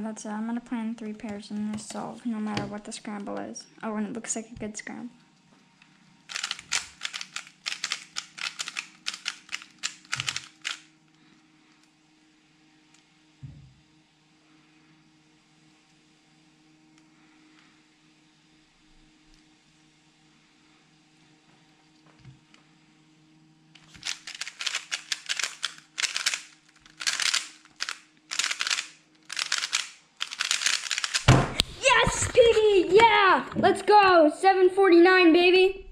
that's it. I'm gonna plan three pairs in this solve, no matter what the scramble is. Oh, and it looks like a good scramble. Let's go! 749, baby!